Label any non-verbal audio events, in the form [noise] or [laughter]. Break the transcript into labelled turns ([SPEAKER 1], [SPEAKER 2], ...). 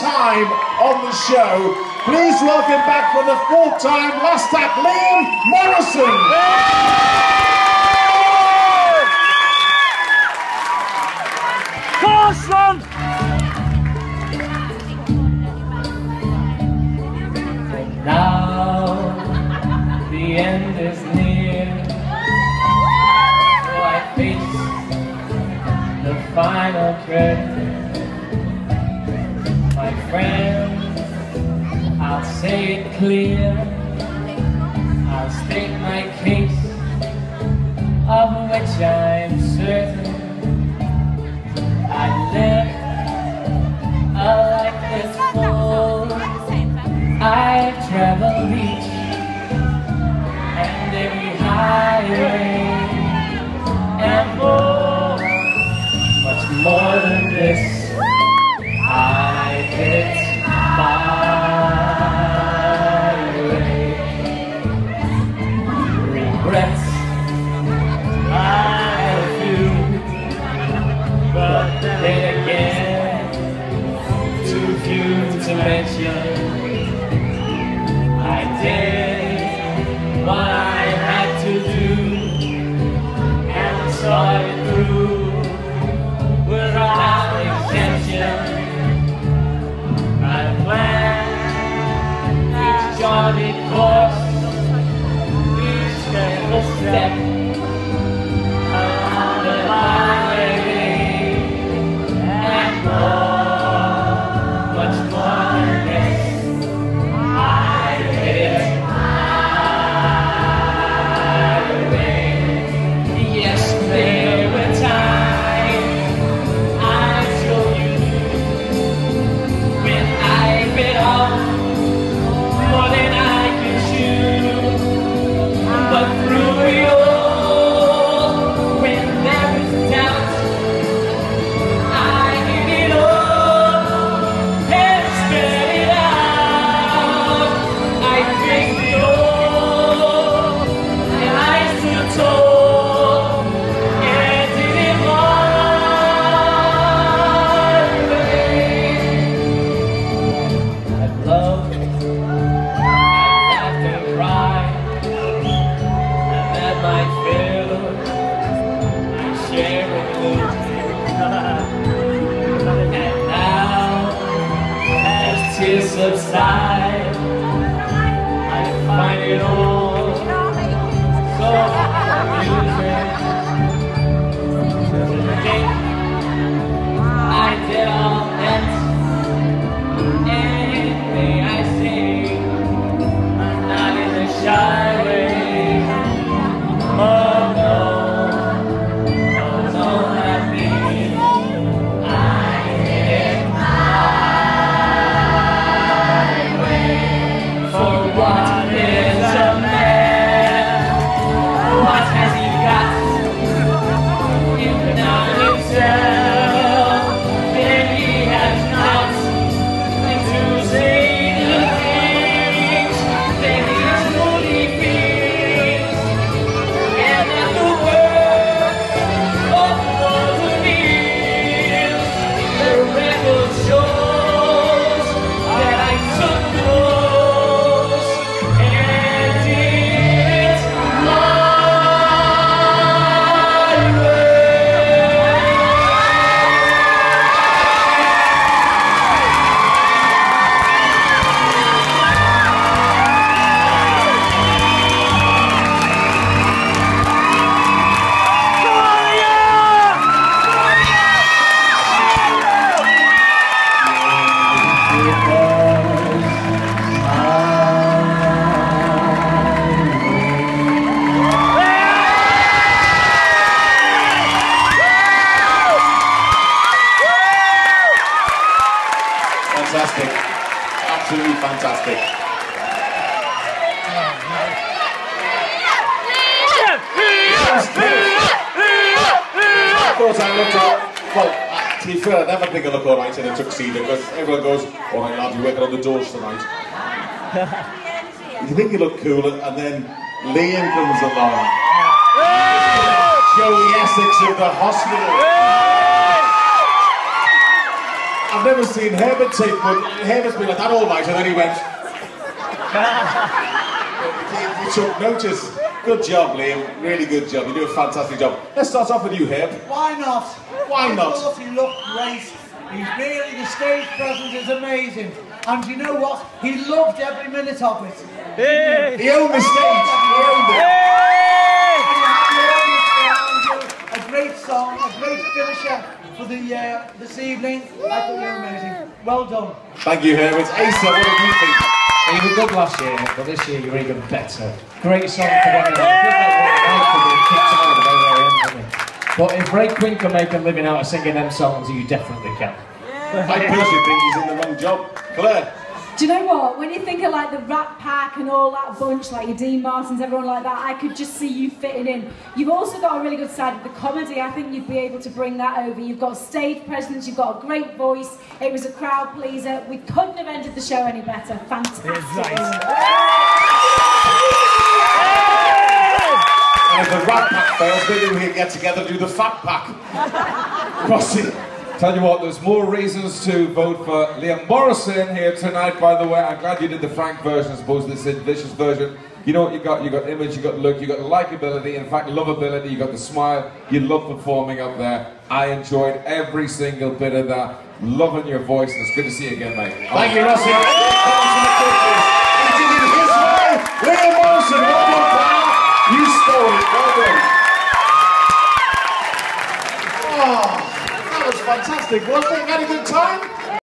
[SPEAKER 1] time on the show. Please welcome back for the fourth time, last act, Liam Morrison.
[SPEAKER 2] Carson!
[SPEAKER 3] Now the end is near. So I face the final curtain. My friend, I'll say it clear. I'll state my case, of which I'm certain. I lived a life that's full. I travel each and every highway Regrets I do, but then again, too few to mention. I did step [laughs] tears subside, I find it all
[SPEAKER 1] Absolutely fantastic. Of course, I looked at, well, to be fair, I never think I look alright in a tuxedo because everyone goes, oh my lad, you're working on the doors tonight. you think you look cool, and then Liam comes along. Joey Essex of the hospital. I've never seen Herbert take, but Herbert's been like that all night, and then he went. he, he took notice. Good job, Liam. Really good job. You do a fantastic job. Let's start off with you, Herb.
[SPEAKER 4] Why not?
[SPEAKER 1] Why
[SPEAKER 4] I
[SPEAKER 1] not?
[SPEAKER 4] thought he looked great. He's really, the stage presence is amazing. And you know what? He loved every minute of it.
[SPEAKER 1] He owned the stage. He owned it.
[SPEAKER 4] A great song, a great finisher for the uh, this evening. I thought you were amazing. Well done.
[SPEAKER 1] Thank you, Herbert. Asa, what did you think?
[SPEAKER 5] You were good last year, but this year you're even better. Great song for them. It feels like Michael being kicked out of the very end, doesn't it? But if Ray Quinn can make a living out of singing them songs, you definitely can.
[SPEAKER 1] I personally think he's in the wrong job. Claire.
[SPEAKER 6] Do you know what? When you think of like the Rat Pack and all that bunch, like your Dean Martins, everyone like that, I could just see you fitting in. You've also got a really good side of the comedy. I think you'd be able to bring that over. You've got stage presence. You've got a great voice. It was a crowd pleaser. We couldn't have ended the show any better. Fantastic.
[SPEAKER 1] And if the Rat Pack fails, maybe we can get together and do the Fat Pack. [laughs] Crossy.
[SPEAKER 7] Tell you what, there's more reasons to vote for Liam Morrison here tonight, by the way. I'm glad you did the Frank version as opposed to the Sid Vicious version. You know what you got? You got image, you got look, you got likability, in fact, lovability, you got the smile. You love performing up there. I enjoyed every single bit of that. Loving your voice, and it's good to see you again, mate.
[SPEAKER 1] Thank you, Rossi. He wasn't it? Had a good time?